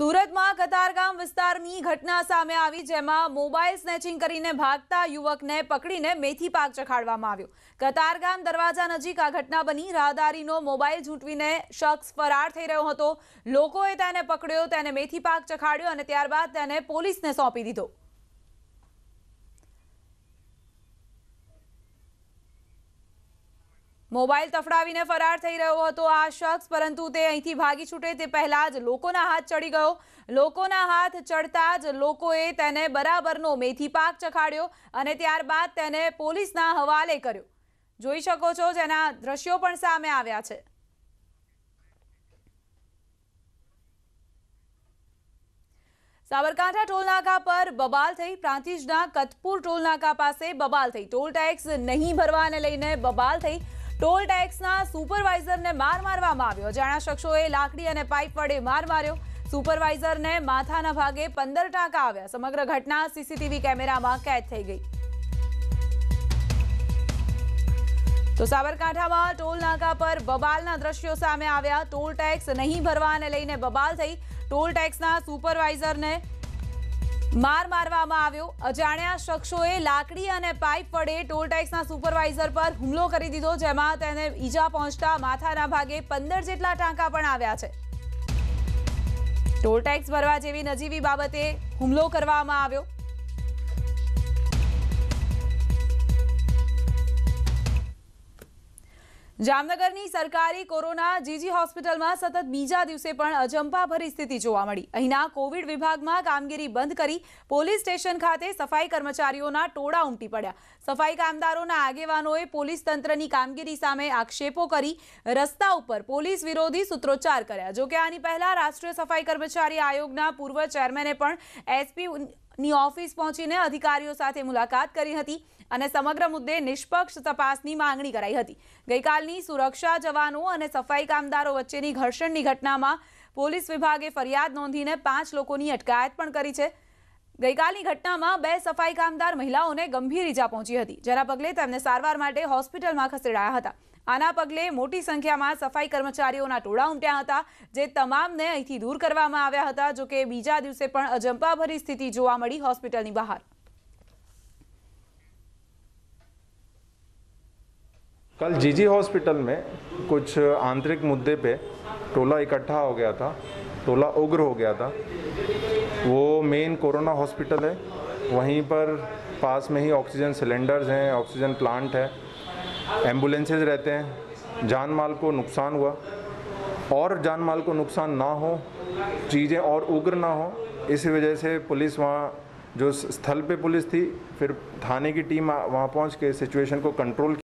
સુરતમાં કતારગામ વિસ્તારની ઘટના સામે આવી જેમાં મોબાઈલ સ્નેચિંગ કરીને ભાગતા યુવકને પકડીને મેથી પાક ચખાડવામાં આવ્યો કતારગામ દરવાજા નજીક આ ઘટના બની રાહદારીનો મોબાઈલ ઝૂંટવીને શખ્સ ફરાર થઈ રહ્યો હતો લોકોએ તેને પકડ્યો તેને મેથી પાક ચખાડ્યો અને ત્યારબાદ તેને પોલીસને સોંપી દીધો મોબાઈલ તફડાવીને ફરાર થઈ રહ્યો હતો આ શખ્સ, પરંતુ તે અહીંથી ભાગી છૂટે તે પહેલા જ લોકોના હાથ ચડી ગયો. લોકોના હાથ ચડતા જ લોકોએ તેને બરાબરનો મેથી પાક ચખાડ્યો અને ત્યારબાદ તેને પોલીસના હવાલે કર્યો. જોઈ શકો છો, જેના દ્રશ્યો પણ સામે આવ્યા છે. સાબરકાંઠા ટોલનાકા પર બબાલ થઈ, પ્રાંતિજના કતપુર ટોલનાકા પાસે બબાલ થઈ. ટોલ ટેક્સ નહીં ભરવાને લઈને બબાલ થઈ ટોલ ટેક્સના સુપરવાઇઝરને માર મારવામાં આવ્યો અજાણ્યા શખ્સોએ લાકડી અને પાઇપ વડે માર માર્યો સુપરવાઇઝરને માથાના ભાગે પંદર ટાંકા આવ્યા સમગ્ર ઘટના સીસીટીવી કેમેરામાં કેદ થઈ ગઈ તો સાબરકાંઠામાં ટોલ નાકા પર બબાલના દ્રશ્યો સામે આવ્યા ટોલ ટેક્સ નહીં ભરવાને લઈને બબાલ થઈ ટોલ ટેક્સના સુપરવાઇઝરને માર મારવામાં આવ્યો. અજાણ્યા શખ્સોએ લાકડી અને પાઇપ વડે ટોલ ટેક્સના સુપરવાઇઝર પર હુમલો કરી દીધો, જેમાં તેને ઈજા પહોંચતા માથાના ભાગે પંદર જેટલા ટાંકા પણ આવ્યા છે. ટોલ ટેક્સ ભરવા જેવી નજીવી બાબતે હુમલો કરવામાં આવ્યો. જામનગરની સરકારી કોરોના જીજી હોસ્પિટલમાં સતત બીજા દિવસે પણ અજંપાભરી સ્થિતિ જોવા મળી અહીંના કોવિડ વિભાગમાં કામગીરી બંધ કરી પોલીસ સ્ટેશન ખાતે સફાઈ કર્મચારીઓના ટોળા ઉમટી પડ્યા સફાઈ કામદારોના આગેવાનોએ પોલીસ તંત્રની કામગીરી સામે આક્ષેપો કરી રસ્તા ઉપર પોલીસ વિરોધી સૂત્રોચ્ચાર કર્યા જોકે આની પહેલા રાષ્ટ્રીય સફાઈ કર્મચારી આયોગના પૂર્વ ચેરમેને પણ એસપી ની ઓફિસ પહોંચીને અધિકારીઓ સાથે મુલાકાત કરી હતી અને સમગ્ર મુદ્દે નિષ્પક્ષ તપાસની માંગણી કરાઈ હતી. ગઈકાલની સુરક્ષા જવાનો અને સફાઈ કામદારો વચ્ચેની ઘર્ષણની ઘટનામાં પોલીસ વિભાગે ફરિયાદ નોંધીને પાંચ લોકોની અટકાયત પણ કરી છે. ગઈકાલની ઘટનામાં બે સફાઈ કામદાર મહિલાઓને ગંભીર ઈજા પહોંચી હતી જેના પગલે તેમને સારવાર માટે હોસ્પિટલમાં ખસેડાયા હતા આના પગલે મોટી સંખ્યામાં સફાઈ કર્મચારીઓના ટોળા ઉમટ્યા હતા જે તમામને અહીંથી દૂર કરવામાં આવ્યા હતા જોકે બીજા દિવસે પણ અજંપાભરી સ્થિતિ જોવા મળી હોસ્પિટલની બહાર कल जीजी हॉस्पिटल में कुछ आंतरिक मुद्दे पे टोला इकट्ठा हो गया था टोला उग्र हो गया था वो मेन कोरोना हॉस्पिटल है। वहीं पर पास में ही ऑक्सीजन सिलेंडर्स हैं ऑक्सीजन प्लांट है। एम्बुलेंसेज रहते हैं। जान माल को नुकसान हुआ। और जान माल को नुकसान ना हो, चीज़ें और उग्र ना हो, इस वजह से पुलिस वहाँ, जो स्थल पे पुलिस थी, फिर थाने की टीम वहाँ पहुँच के सिचुएशन को कंट्रोल